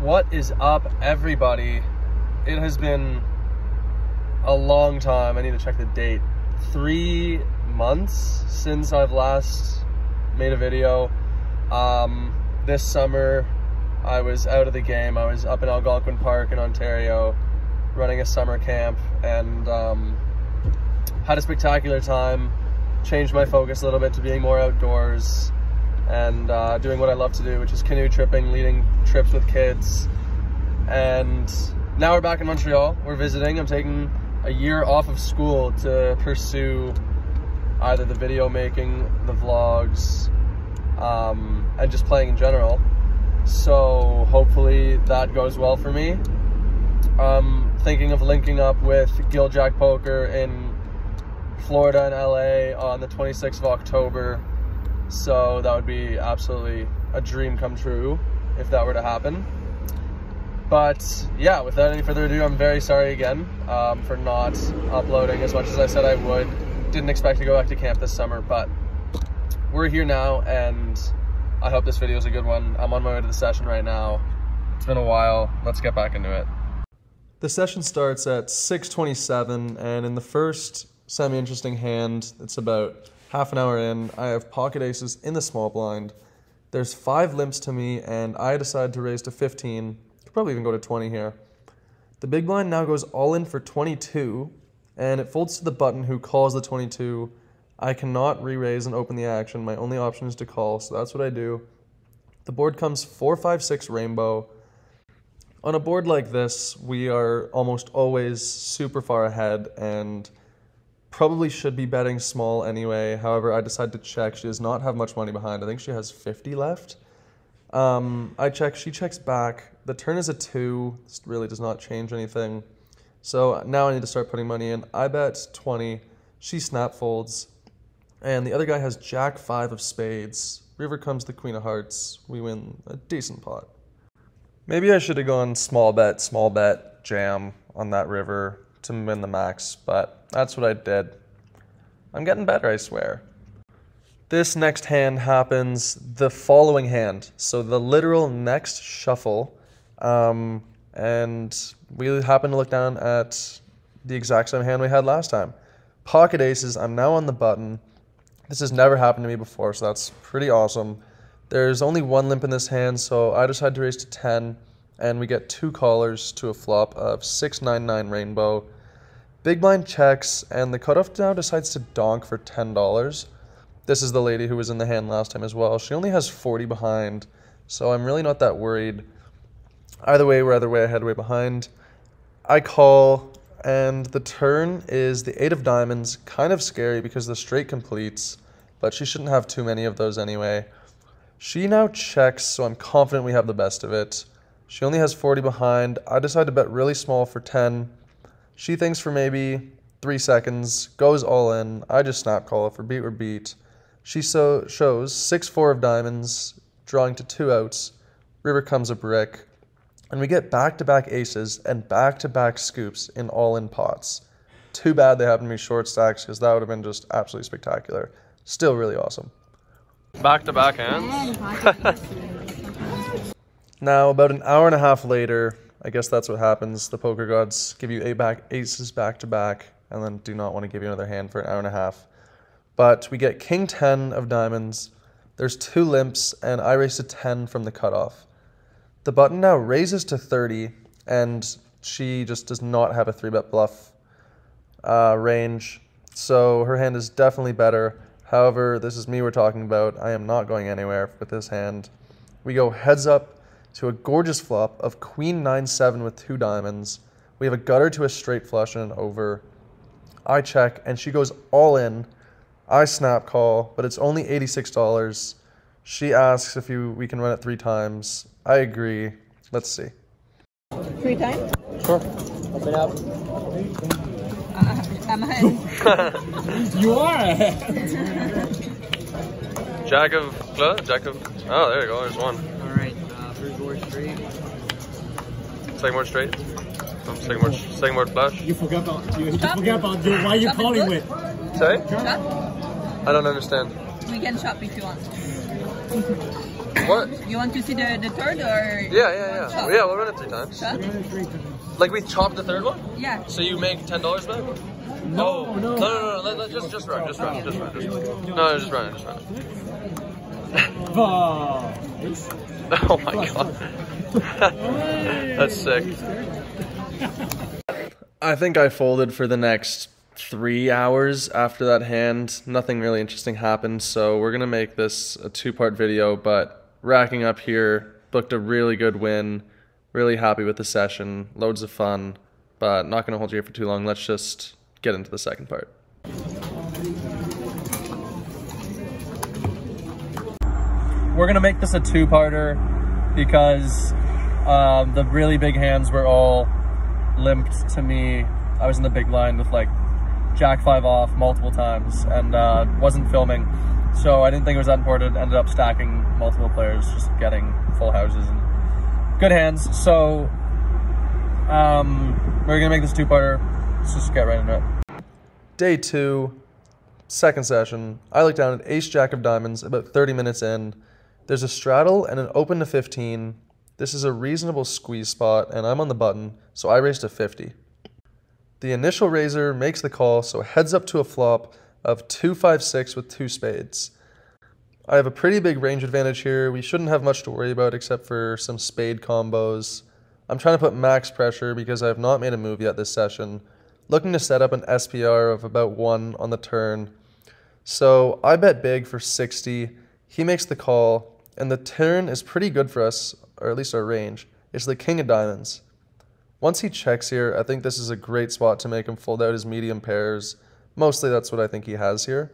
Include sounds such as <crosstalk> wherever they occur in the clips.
What is up, everybody? It has been a long time. I need to check the date. Three months since I've last made a video. Um, this summer, I was out of the game. I was up in Algonquin Park in Ontario running a summer camp and um, had a spectacular time. Changed my focus a little bit to being more outdoors and uh, doing what I love to do, which is canoe tripping, leading trips with kids. And now we're back in Montreal. We're visiting. I'm taking a year off of school to pursue either the video making, the vlogs, um, and just playing in general. So hopefully that goes well for me. I'm thinking of linking up with Giljack Poker in Florida and LA on the 26th of October so that would be absolutely a dream come true if that were to happen. But yeah, without any further ado, I'm very sorry again um, for not uploading as much as I said I would. Didn't expect to go back to camp this summer, but we're here now and I hope this video is a good one. I'm on my way to the session right now. It's been a while. Let's get back into it. The session starts at 6.27 and in the first semi-interesting hand, it's about half an hour in, I have pocket aces in the small blind. There's five limps to me, and I decide to raise to 15. Could probably even go to 20 here. The big blind now goes all in for 22, and it folds to the button who calls the 22. I cannot re-raise and open the action. My only option is to call, so that's what I do. The board comes 4, 5, 6 rainbow. On a board like this, we are almost always super far ahead, and Probably should be betting small anyway. However, I decided to check. She does not have much money behind. I think she has 50 left. Um, I check. She checks back. The turn is a two. This really does not change anything. So now I need to start putting money in. I bet 20. She snap folds. And the other guy has jack five of spades. River comes the queen of hearts. We win a decent pot. Maybe I should have gone small bet, small bet, jam on that river to win the max, but that's what I did. I'm getting better, I swear. This next hand happens the following hand. So the literal next shuffle. Um, and we happen to look down at the exact same hand we had last time. Pocket aces, I'm now on the button. This has never happened to me before, so that's pretty awesome. There's only one limp in this hand, so I decide to raise to 10 and we get two callers to a flop of 699 rainbow. Big blind checks, and the cutoff now decides to donk for $10. This is the lady who was in the hand last time as well. She only has 40 behind, so I'm really not that worried. Either way, we're either way ahead, way behind. I call, and the turn is the eight of diamonds. Kind of scary because the straight completes, but she shouldn't have too many of those anyway. She now checks, so I'm confident we have the best of it. She only has 40 behind. I decide to bet really small for 10. She thinks for maybe three seconds, goes all in. I just snap call it for beat or beat. She so shows 6 4 of diamonds, drawing to two outs. River comes a brick. And we get back to back aces and back to back scoops in all in pots. Too bad they happen to be short stacks because that would have been just absolutely spectacular. Still really awesome. Back to back hands. Now, about an hour and a half later, I guess that's what happens. The poker gods give you a back aces back to back, and then do not want to give you another hand for an hour and a half. But we get king 10 of diamonds. There's two limps, and I raise to 10 from the cutoff. The button now raises to 30, and she just does not have a three bet bluff uh, range. So her hand is definitely better. However, this is me we're talking about. I am not going anywhere with this hand. We go heads up to a gorgeous flop of queen 9-7 with two diamonds. We have a gutter to a straight flush and an over. I check, and she goes all in. I snap call, but it's only $86. She asks if you, we can run it three times. I agree. Let's see. Three times? Sure. Open up. Uh, <laughs> I'm ahead. <laughs> you are ahead. Jack of club? Jack of. Oh, there you go. There's one. Alright, uh, three board straight. Second board straight. Oh, second board, second board flush. You forgot about you, you Stop. forgot about the, why you calling good. with. Sorry? Shot? I don't understand. We can shop if you want. What? You want to see the, the third or? Yeah, yeah, yeah. Shot? Yeah, we'll run it three times. Shot? Like we chopped the third one? Yeah. So you make ten dollars back? No, oh, no. no, no, no, let, let, just, just run, just run, just run, just run. No, just run, just run. Wow. <laughs> Oh my god. <laughs> That's sick. I think I folded for the next three hours after that hand. Nothing really interesting happened, so we're gonna make this a two part video, but racking up here, booked a really good win. Really happy with the session, loads of fun, but not gonna hold you here for too long. Let's just get into the second part. We're gonna make this a two-parter because um, the really big hands were all limped to me. I was in the big blind with like Jack five off multiple times and uh, wasn't filming, so I didn't think it was that important. Ended up stacking multiple players, just getting full houses and good hands. So um, we're gonna make this two-parter. Let's just get right into it. Day two, second session. I look down at Ace Jack of Diamonds about 30 minutes in. There's a straddle and an open to 15. This is a reasonable squeeze spot, and I'm on the button, so I raise to 50. The initial raiser makes the call, so heads up to a flop of 256 with two spades. I have a pretty big range advantage here. We shouldn't have much to worry about except for some spade combos. I'm trying to put max pressure because I have not made a move yet this session. Looking to set up an SPR of about 1 on the turn. So I bet big for 60. He makes the call, and the turn is pretty good for us, or at least our range. It's the king of diamonds. Once he checks here, I think this is a great spot to make him fold out his medium pairs. Mostly that's what I think he has here.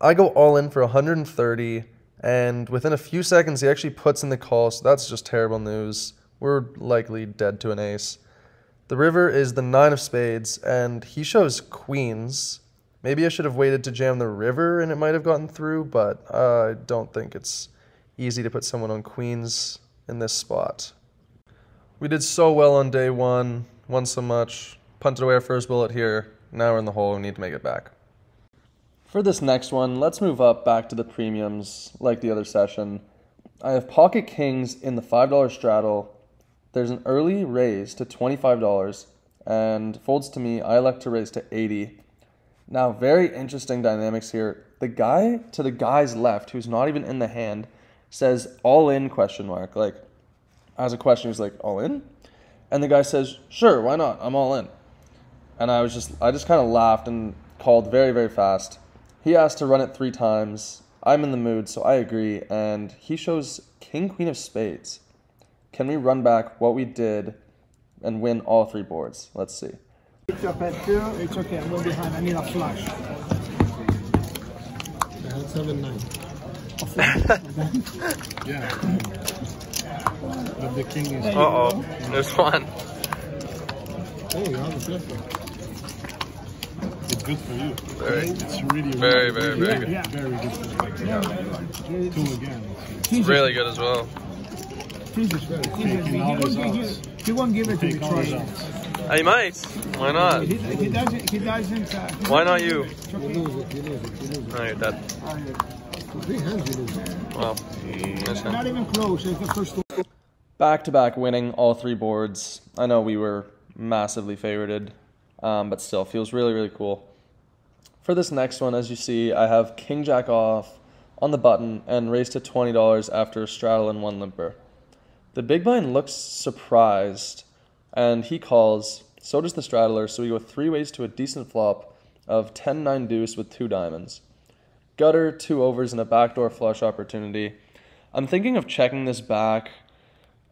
I go all in for 130, and within a few seconds, he actually puts in the call, so that's just terrible news. We're likely dead to an ace. The river is the nine of spades, and he shows queens. Maybe I should have waited to jam the river and it might have gotten through, but uh, I don't think it's easy to put someone on queens in this spot. We did so well on day one, won so much, punted away our first bullet here. Now we're in the hole, we need to make it back. For this next one, let's move up back to the premiums like the other session. I have pocket kings in the $5 straddle. There's an early raise to $25 and folds to me. I elect to raise to 80. Now, very interesting dynamics here. The guy to the guy's left, who's not even in the hand, says all in question mark. Like as a question, he's like, all in? And the guy says, sure, why not? I'm all in. And I was just I just kind of laughed and called very, very fast. He asked to run it three times. I'm in the mood, so I agree, and he shows King Queen of Spades. Can we run back what we did and win all three boards? Let's see. It's up at two. It's okay. I'm going behind. I need a flush. That's seven nine. <laughs> Yeah. But the king is. Uh oh, there's one. Oh, you have a flipper. It's good for you. Very, It's really, very, really very, very good. good. Yeah. Very good for you. Yeah. Two again. He's Really good as well. He's He's Taking all he, won't give he won't give it to me. Take all Trust his me. outs. He might. Why not? He, he doesn't. He doesn't. Uh, he Why won't you? it. It's You lose it, you lose it, you lose it. No, you're dead. Three hands you lose it. Well, nice Not even close. It's the first one. Back to back winning all three boards. I know we were massively favorited, um, but still feels really, really cool. For this next one, as you see, I have King Jack off on the button and raised to $20 after a straddle and one limper. The big blind looks surprised and he calls, so does the straddler, so we go three ways to a decent flop of 10 9 deuce with two diamonds. Gutter, two overs, and a backdoor flush opportunity. I'm thinking of checking this back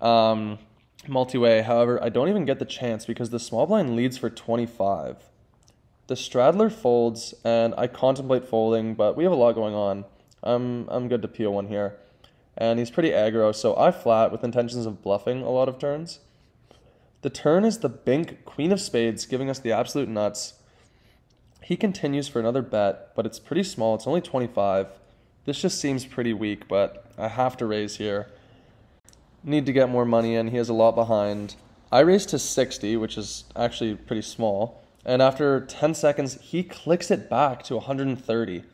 um, multi-way. However, I don't even get the chance because the small blind leads for 25. The straddler folds, and I contemplate folding, but we have a lot going on. I'm I'm good to peel one here, and he's pretty aggro, so I flat with intentions of bluffing a lot of turns. The turn is the bink queen of spades, giving us the absolute nuts. He continues for another bet, but it's pretty small. It's only 25. This just seems pretty weak, but I have to raise here need to get more money in. He has a lot behind. I raised to 60, which is actually pretty small. And after 10 seconds, he clicks it back to 130.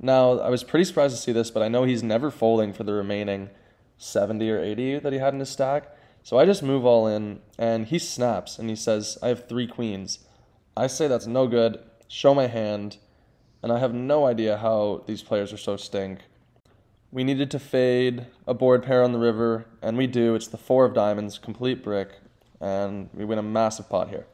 Now, I was pretty surprised to see this, but I know he's never folding for the remaining 70 or 80 that he had in his stack. So I just move all in, and he snaps and he says, I have three queens. I say that's no good, show my hand, and I have no idea how these players are so stink. We needed to fade a board pair on the river, and we do. It's the four of diamonds, complete brick, and we win a massive pot here.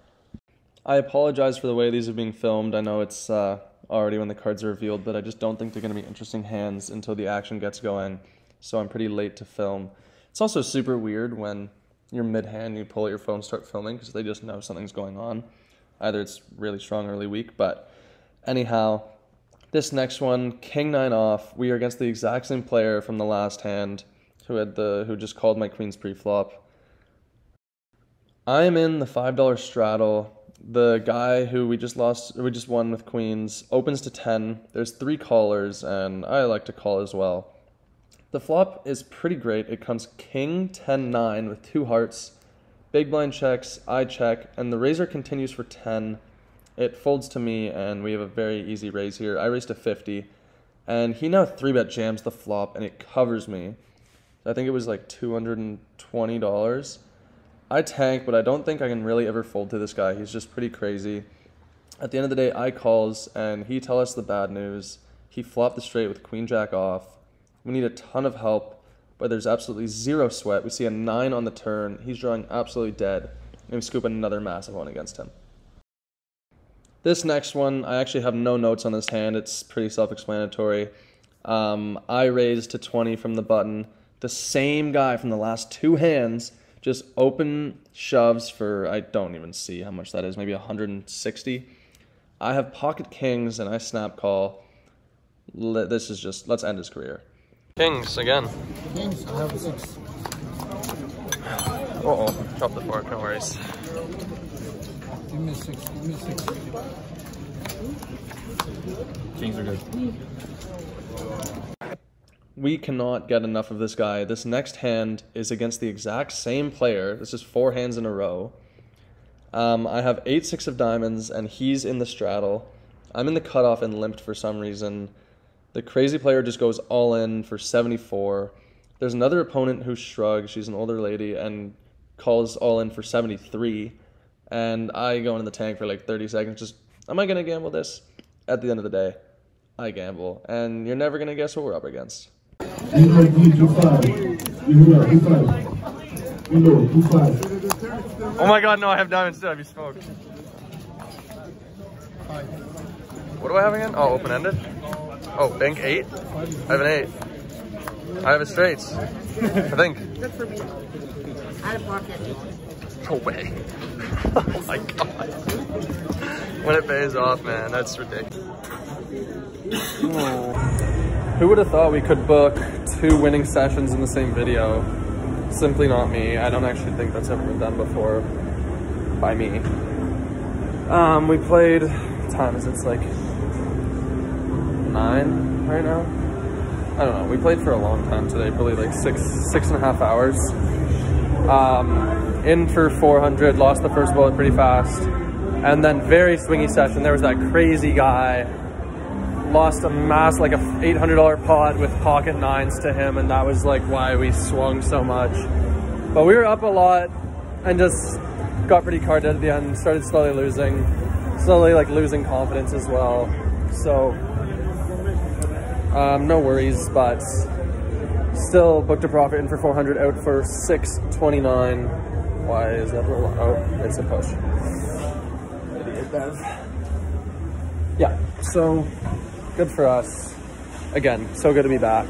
I apologize for the way these are being filmed. I know it's uh, already when the cards are revealed, but I just don't think they're going to be interesting hands until the action gets going, so I'm pretty late to film. It's also super weird when you're mid-hand, you pull out your phone, start filming, because they just know something's going on. Either it's really strong or really weak, but anyhow, this next one, King Nine off. We are against the exact same player from the last hand, who had the who just called my queen's pre-flop. I am in the five dollar straddle. The guy who we just lost, we just won with queens, opens to ten. There's three callers, and I like to call as well. The flop is pretty great. It comes king ten nine with two hearts. Big blind checks, I check, and the raiser continues for ten. It folds to me, and we have a very easy raise here. I raise to 50, and he now 3-bet jams the flop, and it covers me. I think it was like $220. I tank, but I don't think I can really ever fold to this guy. He's just pretty crazy. At the end of the day, I calls, and he tells us the bad news. He flopped the straight with queen jack off. We need a ton of help, but there's absolutely zero sweat. We see a 9 on the turn. He's drawing absolutely dead, and we scoop another massive one against him. This next one, I actually have no notes on this hand. It's pretty self-explanatory. Um, I raised to 20 from the button. The same guy from the last two hands just open shoves for, I don't even see how much that is, maybe 160. I have pocket kings and I snap call. This is just, let's end his career. Kings again. Kings, I have a six. Uh oh, drop the fork, no worries. Give me a six. Give me a six. Kings are good. We cannot get enough of this guy. This next hand is against the exact same player. This is four hands in a row. Um, I have 8 6 of diamonds, and he's in the straddle. I'm in the cutoff and limped for some reason. The crazy player just goes all in for 74. There's another opponent who shrugs. She's an older lady and calls all in for 73 and I go into the tank for like 30 seconds. Just, am I gonna gamble this? At the end of the day, I gamble, and you're never gonna guess what we're up against. Oh my god, no, I have diamonds too. I'd be smoked. What do I have again? Oh, open ended. Oh, bank eight. I have an eight. I have a straights. I think. Good for me. Out of pocket. No way. <laughs> oh my god. When it pays off, man, that's ridiculous. Oh. Who would have thought we could book two winning sessions in the same video? Simply not me. I don't actually think that's ever been done before by me. Um, we played, time is it's like nine right now? I don't know. We played for a long time today, probably like six, six and a half hours. Um, in for 400, lost the first bullet pretty fast. And then very swingy session. There was that crazy guy. Lost a mass, like a $800 pot with pocket nines to him. And that was like why we swung so much. But we were up a lot and just got pretty carded at the end. Started slowly losing. Slowly like losing confidence as well. So um, no worries, but still booked a profit in for 400 out for 629 why is that rolling? Oh, it's a push. Idiot Bev. Yeah, so good for us. Again, so good to be back.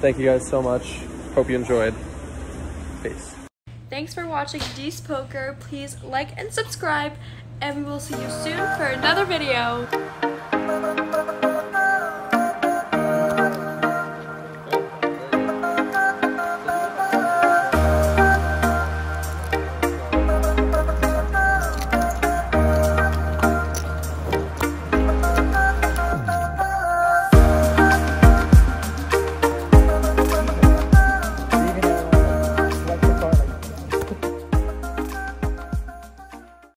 Thank you guys so much. Hope you enjoyed. Peace. Thanks for watching Dece Poker. Please like and subscribe, and we will see you soon for another video.